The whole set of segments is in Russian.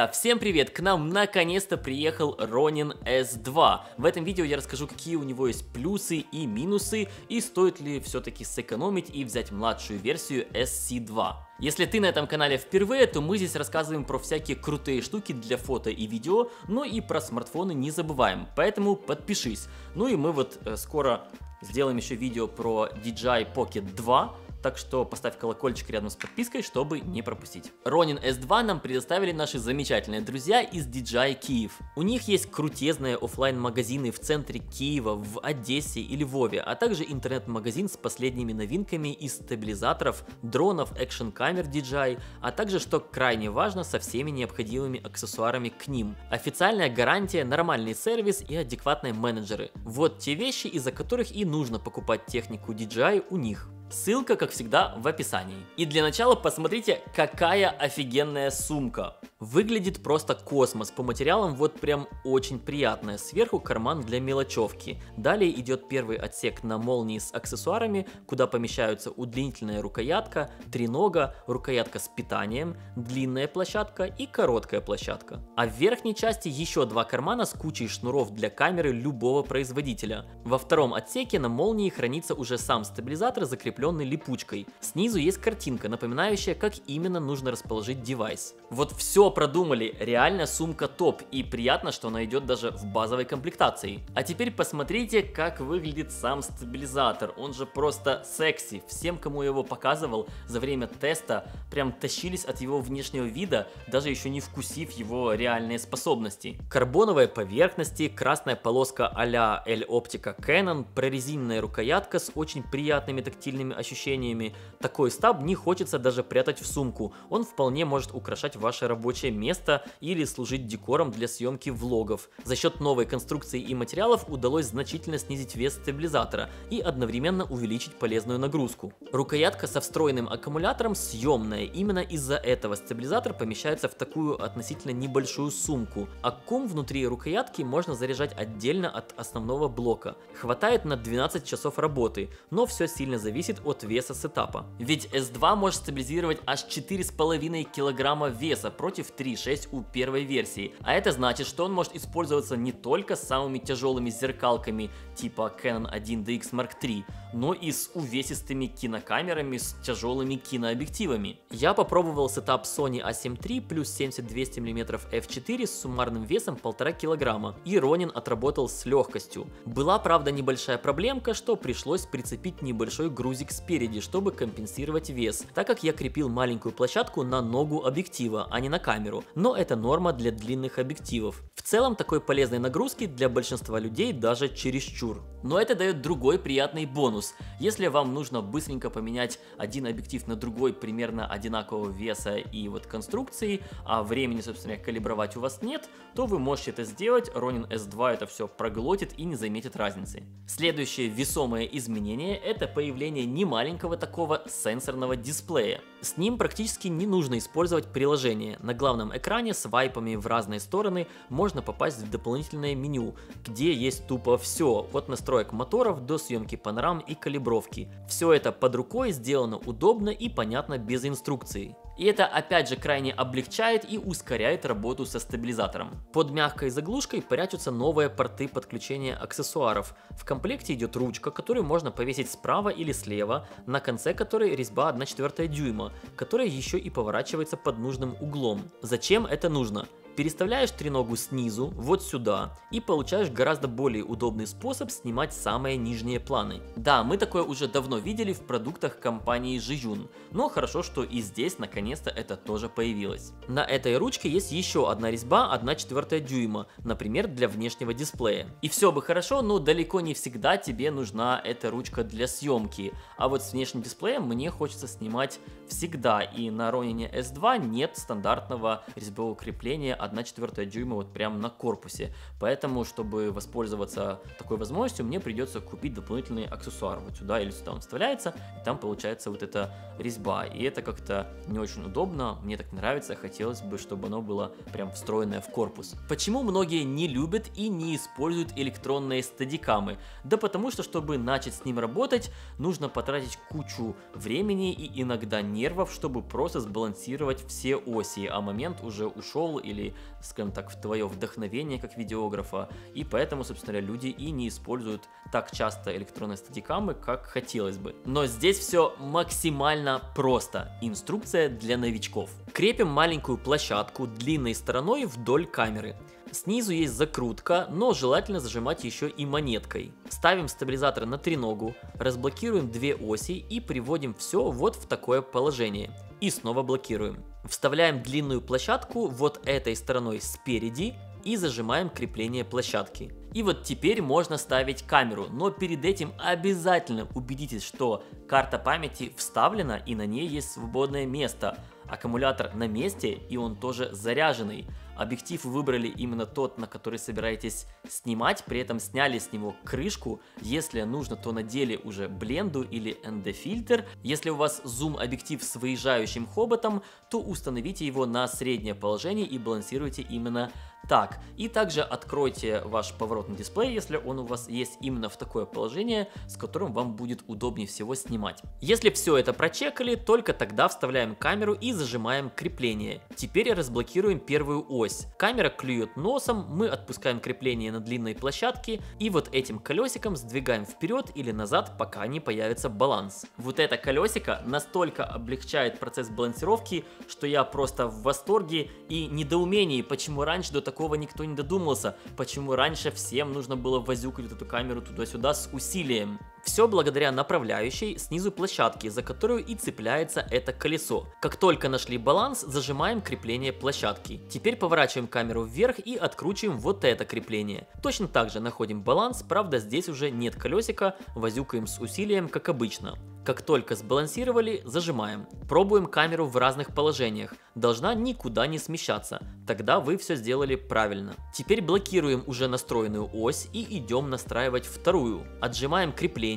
Друзья, всем привет! К нам наконец-то приехал Ronin S2. В этом видео я расскажу, какие у него есть плюсы и минусы, и стоит ли все-таки сэкономить и взять младшую версию SC2. Если ты на этом канале впервые, то мы здесь рассказываем про всякие крутые штуки для фото и видео, но и про смартфоны не забываем, поэтому подпишись. Ну и мы вот э, скоро сделаем еще видео про DJI Pocket 2, так что поставь колокольчик рядом с подпиской, чтобы не пропустить. Ronin S2 нам предоставили наши замечательные друзья из DJI Киев. У них есть крутезные офлайн магазины в центре Киева, в Одессе и Львове, а также интернет-магазин с последними новинками из стабилизаторов, дронов, экшн-камер DJI, а также, что крайне важно, со всеми необходимыми аксессуарами к ним. Официальная гарантия, нормальный сервис и адекватные менеджеры. Вот те вещи, из-за которых и нужно покупать технику DJI у них. Ссылка, как всегда, в описании. И для начала посмотрите, какая офигенная сумка. Выглядит просто космос, по материалам вот прям очень приятная. Сверху карман для мелочевки. Далее идет первый отсек на молнии с аксессуарами, куда помещаются удлинительная рукоятка, тренога, рукоятка с питанием, длинная площадка и короткая площадка. А в верхней части еще два кармана с кучей шнуров для камеры любого производителя. Во втором отсеке на молнии хранится уже сам стабилизатор, закрепленный липучкой. Снизу есть картинка, напоминающая, как именно нужно расположить девайс. Вот все продумали, реально сумка топ и приятно, что она идет даже в базовой комплектации. А теперь посмотрите, как выглядит сам стабилизатор, он же просто секси. Всем, кому его показывал за время теста, прям тащились от его внешнего вида, даже еще не вкусив его реальные способности. Карбоновые поверхности, красная полоска а-ля L-Optica Canon, прорезиненная рукоятка с очень приятными тактильными ощущениями. Такой стаб не хочется даже прятать в сумку, он вполне может украшать ваше рабочее место или служить декором для съемки влогов. За счет новой конструкции и материалов удалось значительно снизить вес стабилизатора и одновременно увеличить полезную нагрузку. Рукоятка со встроенным аккумулятором съемная, именно из-за этого стабилизатор помещается в такую относительно небольшую сумку. Аккум внутри рукоятки можно заряжать отдельно от основного блока. Хватает на 12 часов работы, но все сильно зависит от веса сетапа. Ведь S2 может стабилизировать аж 4,5 килограмма веса против 3.6 у первой версии. А это значит, что он может использоваться не только с самыми тяжелыми зеркалками типа Canon 1DX Mark III, но и с увесистыми кинокамерами с тяжелыми кинообъективами. Я попробовал сетап Sony A7 III плюс 70-200 мм f4 с суммарным весом 1,5 кг, и Ronin отработал с легкостью. Была правда небольшая проблемка, что пришлось прицепить небольшой грузик спереди, чтобы компенсировать вес, так как я крепил маленькую площадку на ногу объектива, а не на камеру, но это норма для длинных объективов. В целом такой полезной нагрузки для большинства людей даже чересчур. Но это дает другой приятный бонус. Если вам нужно быстренько поменять один объектив на другой примерно одинакового веса и вот конструкции, а времени, собственно, калибровать у вас нет, то вы можете это сделать, Ronin S2 это все проглотит и не заметит разницы. Следующее весомое изменение это появление немаленького такого сенсорного дисплея. С ним практически не нужно использовать приложение. На главном экране с вайпами в разные стороны можно попасть в дополнительное меню, где есть тупо все, от настроек моторов до съемки панорам и калибровки. Все это под рукой сделано удобно и понятно без инструкции. И это опять же крайне облегчает и ускоряет работу со стабилизатором. Под мягкой заглушкой прячутся новые порты подключения аксессуаров. В комплекте идет ручка, которую можно повесить справа или слева, на конце которой резьба 1,4 дюйма, которая еще и поворачивается под нужным углом. Зачем это нужно? Переставляешь треногу снизу, вот сюда, и получаешь гораздо более удобный способ снимать самые нижние планы. Да, мы такое уже давно видели в продуктах компании Жижун, но хорошо, что и здесь наконец-то это тоже появилось. На этой ручке есть еще одна резьба 1,4 дюйма, например, для внешнего дисплея. И все бы хорошо, но далеко не всегда тебе нужна эта ручка для съемки, а вот с внешним дисплеем мне хочется снимать всегда, и на Ronin S2 нет стандартного резьбового крепления 1 четвертая дюйма вот прямо на корпусе. Поэтому, чтобы воспользоваться такой возможностью, мне придется купить дополнительный аксессуар. Вот сюда или сюда он вставляется, и там получается вот эта резьба. И это как-то не очень удобно, мне так нравится, хотелось бы, чтобы оно было прям встроенное в корпус. Почему многие не любят и не используют электронные стадикамы? Да потому что, чтобы начать с ним работать, нужно потратить кучу времени и иногда нервов, чтобы просто сбалансировать все оси, а момент уже ушел или, скажем так, в твое вдохновение как видеографа, и поэтому, собственно говоря, люди и не используют так часто электронные стадикамы, как хотелось бы. Но здесь все максимально просто. Инструкция для новичков. Крепим маленькую площадку длинной стороной вдоль камеры. Снизу есть закрутка, но желательно зажимать еще и монеткой. Ставим стабилизатор на треногу, разблокируем две оси и приводим все вот в такое положение. И снова блокируем. Вставляем длинную площадку вот этой стороной спереди и зажимаем крепление площадки. И вот теперь можно ставить камеру, но перед этим обязательно убедитесь, что карта памяти вставлена и на ней есть свободное место. Аккумулятор на месте и он тоже заряженный. Объектив вы выбрали именно тот, на который собираетесь снимать, при этом сняли с него крышку. Если нужно, то надели уже бленду или ND-фильтр. Если у вас зум-объектив с выезжающим хоботом, то установите его на среднее положение и балансируйте именно так. И также откройте ваш поворотный дисплей, если он у вас есть именно в такое положение, с которым вам будет удобнее всего снимать. Если все это прочекали, только тогда вставляем камеру и зажимаем крепление. Теперь разблокируем первую ось. Камера клюет носом, мы отпускаем крепление на длинной площадке и вот этим колесиком сдвигаем вперед или назад, пока не появится баланс. Вот это колесико настолько облегчает процесс балансировки, что я просто в восторге и недоумении, почему раньше до такого никто не додумался, почему раньше всем нужно было возюкать эту камеру туда-сюда с усилием. Все благодаря направляющей снизу площадки, за которую и цепляется это колесо. Как только нашли баланс, зажимаем крепление площадки. Теперь поворачиваем камеру вверх и откручиваем вот это крепление. Точно так же находим баланс, правда здесь уже нет колесика, возюкаем с усилием, как обычно. Как только сбалансировали, зажимаем. Пробуем камеру в разных положениях. Должна никуда не смещаться. Тогда вы все сделали правильно. Теперь блокируем уже настроенную ось и идем настраивать вторую. Отжимаем крепление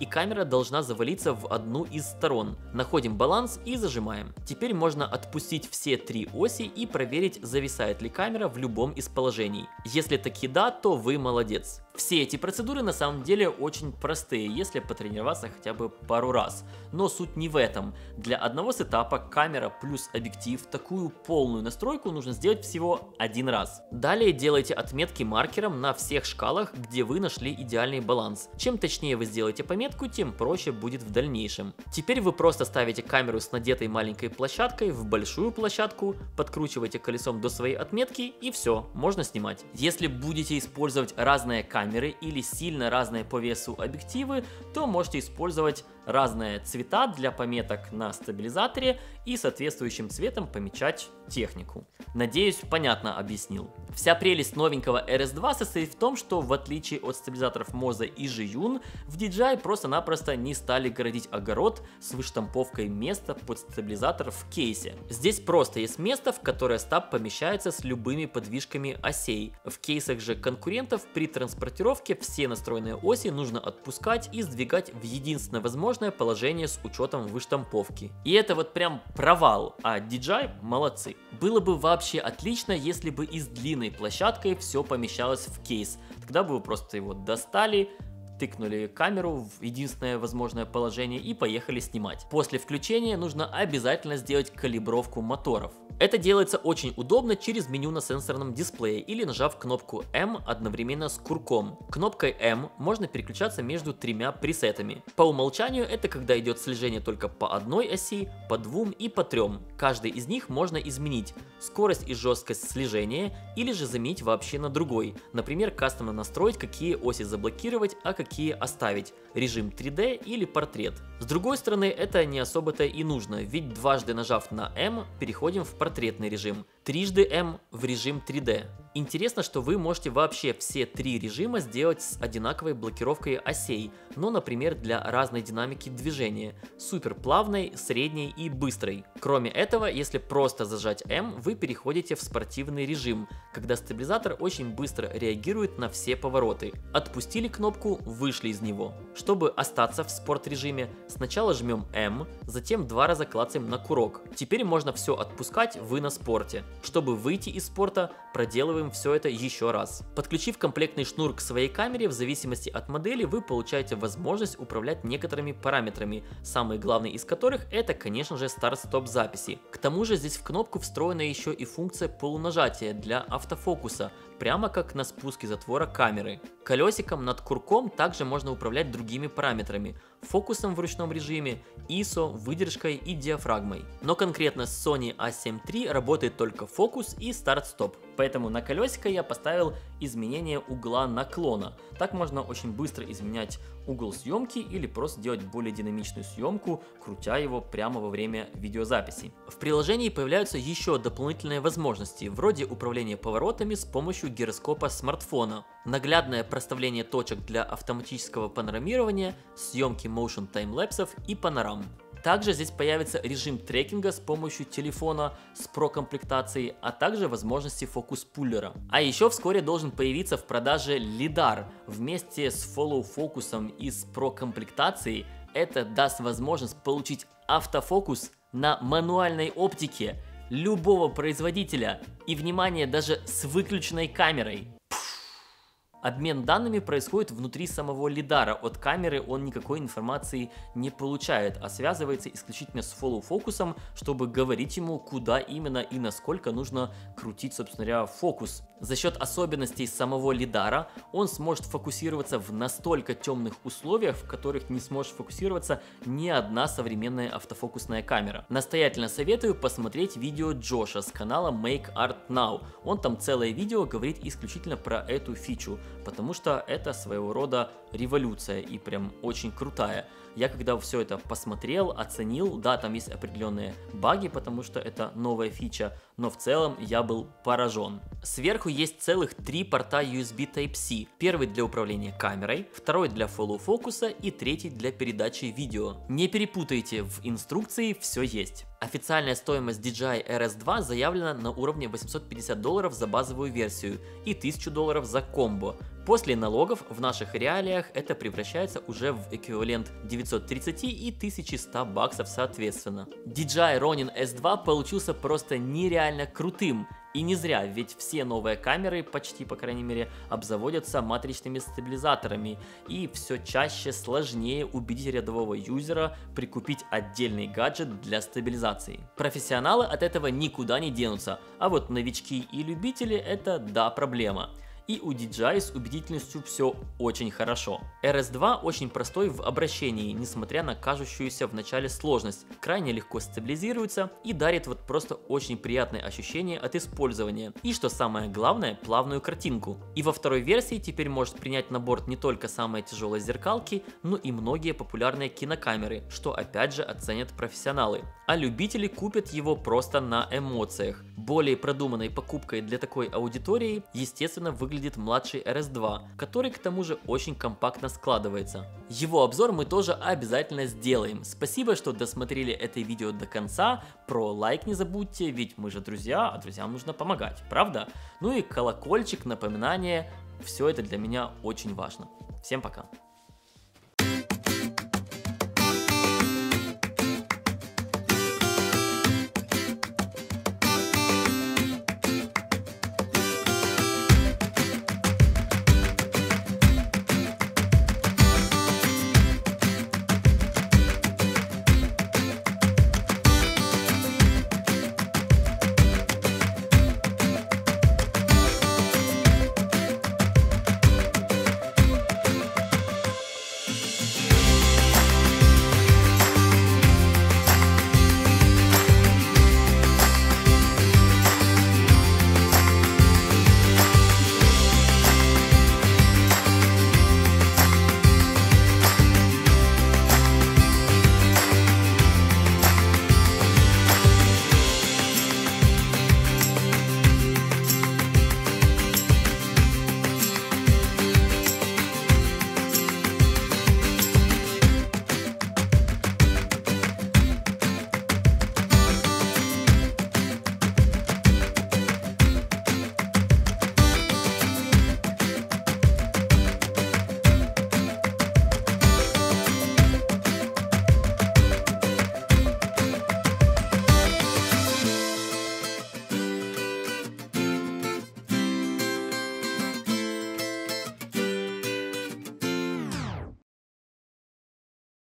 и камера должна завалиться в одну из сторон. Находим баланс и зажимаем. Теперь можно отпустить все три оси и проверить зависает ли камера в любом из положений. Если таки да, то вы молодец. Все эти процедуры на самом деле очень простые, если потренироваться хотя бы пару раз. Но суть не в этом. Для одного сетапа камера плюс объектив такую полную настройку нужно сделать всего один раз. Далее делайте отметки маркером на всех шкалах, где вы нашли идеальный баланс. Чем точнее вы сделаете пометку, тем проще будет в дальнейшем. Теперь вы просто ставите камеру с надетой маленькой площадкой в большую площадку, подкручиваете колесом до своей отметки и все, можно снимать. Если будете использовать разные камеры, камеры или сильно разные по весу объективы, то можете использовать разные цвета для пометок на стабилизаторе и соответствующим цветом помечать технику. Надеюсь, понятно объяснил. Вся прелесть новенького RS2 состоит в том, что в отличие от стабилизаторов Moza и Zhiyun, в DJI просто-напросто не стали городить огород с выштамповкой места под стабилизатор в кейсе. Здесь просто есть место, в которое стаб помещается с любыми подвижками осей. В кейсах же конкурентов при транспортировке все настроенные оси нужно отпускать и сдвигать в единственное возможное возможное положение с учетом выштамповки. И это вот прям провал, а DJI молодцы. Было бы вообще отлично, если бы и с длинной площадкой все помещалось в кейс. Тогда бы вы просто его достали, тыкнули камеру в единственное возможное положение и поехали снимать. После включения нужно обязательно сделать калибровку моторов. Это делается очень удобно через меню на сенсорном дисплее или нажав кнопку M одновременно с курком. Кнопкой M можно переключаться между тремя пресетами. По умолчанию это когда идет слежение только по одной оси, по двум и по трем. Каждый из них можно изменить. Скорость и жесткость слежения или же заменить вообще на другой. Например, кастомно настроить, какие оси заблокировать, а какие оставить. Режим 3D или портрет. С другой стороны, это не особо-то и нужно, ведь дважды нажав на M, переходим в портретный режим. Трижды М в режим 3D. Интересно, что вы можете вообще все три режима сделать с одинаковой блокировкой осей, но, например, для разной динамики движения, супер плавной, средней и быстрой. Кроме этого, если просто зажать М, вы переходите в спортивный режим, когда стабилизатор очень быстро реагирует на все повороты. Отпустили кнопку, вышли из него. Чтобы остаться в спорт режиме, сначала жмем М, затем два раза клацаем на курок. Теперь можно все отпускать, вы на спорте. Чтобы выйти из спорта, проделываем все это еще раз. Подключив комплектный шнур к своей камере, в зависимости от модели вы получаете возможность управлять некоторыми параметрами, самый главный из которых это, конечно же, старт-стоп записи. К тому же здесь в кнопку встроена еще и функция полунажатия для автофокуса, прямо как на спуске затвора камеры. Колесиком над курком также можно управлять другими параметрами, фокусом в ручном режиме, ISO, выдержкой и диафрагмой. Но конкретно с Sony A7 III работает только фокус и старт-стоп. Поэтому на колесико я поставил изменение угла наклона. Так можно очень быстро изменять угол съемки или просто делать более динамичную съемку, крутя его прямо во время видеозаписи. В приложении появляются еще дополнительные возможности, вроде управления поворотами с помощью гироскопа смартфона, наглядное проставление точек для автоматического панорамирования, съемки motion таймлэпсов и панорам. Также здесь появится режим трекинга с помощью телефона с прокомплектацией, а также возможности фокус-пуллера. А еще вскоре должен появиться в продаже лидар вместе с фоллоу-фокусом и с прокомплектацией. Это даст возможность получить автофокус на мануальной оптике любого производителя и, внимание, даже с выключенной камерой. Обмен данными происходит внутри самого лидара, от камеры он никакой информации не получает, а связывается исключительно с follow фокусом, чтобы говорить ему, куда именно и насколько нужно крутить, собственно говоря, фокус. За счет особенностей самого лидара он сможет фокусироваться в настолько темных условиях, в которых не сможет фокусироваться ни одна современная автофокусная камера. Настоятельно советую посмотреть видео Джоша с канала Make Art Now. Он там целое видео говорит исключительно про эту фичу потому что это своего рода революция и прям очень крутая. Я когда все это посмотрел, оценил, да, там есть определенные баги, потому что это новая фича, но в целом я был поражен. Сверху есть целых три порта USB Type-C. Первый для управления камерой, второй для follow фокуса и третий для передачи видео. Не перепутайте, в инструкции все есть. Официальная стоимость DJI RS2 заявлена на уровне 850 долларов за базовую версию и 1000 долларов за комбо. После налогов в наших реалиях это превращается уже в эквивалент 930 и 1100 баксов соответственно. DJI Ronin S2 получился просто нереально крутым. И не зря, ведь все новые камеры, почти по крайней мере, обзаводятся матричными стабилизаторами, и все чаще сложнее убедить рядового юзера прикупить отдельный гаджет для стабилизации. Профессионалы от этого никуда не денутся, а вот новички и любители это да проблема и у DJI с убедительностью все очень хорошо. RS2 очень простой в обращении, несмотря на кажущуюся в начале сложность, крайне легко стабилизируется и дарит вот просто очень приятное ощущение от использования. И что самое главное, плавную картинку. И во второй версии теперь может принять на борт не только самые тяжелые зеркалки, но и многие популярные кинокамеры, что опять же оценят профессионалы. А любители купят его просто на эмоциях. Более продуманной покупкой для такой аудитории, естественно, выглядит выглядит младший RS2, который к тому же очень компактно складывается. Его обзор мы тоже обязательно сделаем. Спасибо, что досмотрели это видео до конца. Про лайк не забудьте, ведь мы же друзья, а друзьям нужно помогать, правда? Ну и колокольчик, напоминание, все это для меня очень важно. Всем пока!